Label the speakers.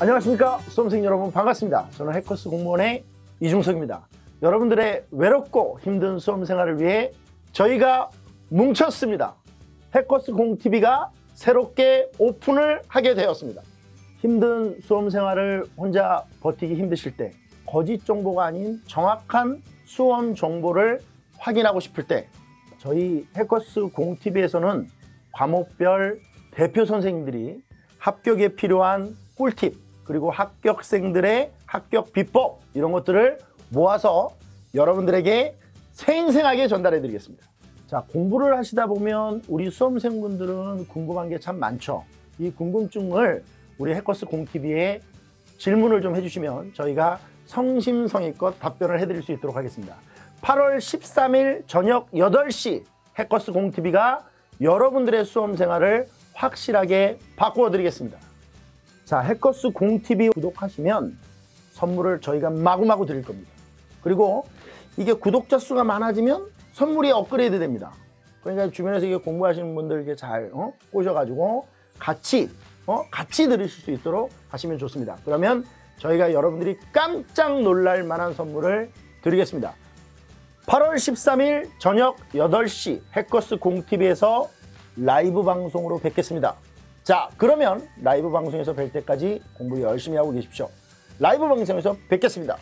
Speaker 1: 안녕하십니까 수험생 여러분 반갑습니다. 저는 해커스 공무원의 이중석입니다. 여러분들의 외롭고 힘든 수험 생활을 위해 저희가 뭉쳤습니다. 해커스 공TV가 새롭게 오픈을 하게 되었습니다. 힘든 수험 생활을 혼자 버티기 힘드실 때 거짓 정보가 아닌 정확한 수험 정보를 확인하고 싶을 때 저희 해커스 공TV에서는 과목별 대표 선생님들이 합격에 필요한 꿀팁 그리고 합격생들의 합격 비법 이런 것들을 모아서 여러분들에게 생생하게 전달해 드리겠습니다. 자, 공부를 하시다 보면 우리 수험생분들은 궁금한 게 참 많죠. 이 궁금증을 우리 해커스 공TV에 질문을 좀 해주시면 저희가 성심성의껏 답변을 해드릴 수 있도록 하겠습니다. 8월 13일 저녁 8시 해커스 공TV가 여러분들의 수험 생활을 확실하게 바꾸어 드리겠습니다. 자, 해커스 공TV 구독하시면 선물을 저희가 마구마구 드릴 겁니다. 그리고 이게 구독자 수가 많아지면 선물이 업그레이드 됩니다. 그러니까 주변에서 이게 공부하시는 분들 잘 어? 꼬셔가지고 같이 어? 같이 들으실 수 있도록 하시면 좋습니다. 그러면 저희가 여러분들이 깜짝 놀랄 만한 선물을 드리겠습니다. 8월 13일 저녁 8시 해커스 공TV에서 라이브 방송으로 뵙겠습니다. 자, 그러면 라이브 방송에서 뵐 때까지 공부 열심히 하고 계십시오. 라이브 방송에서 뵙겠습니다.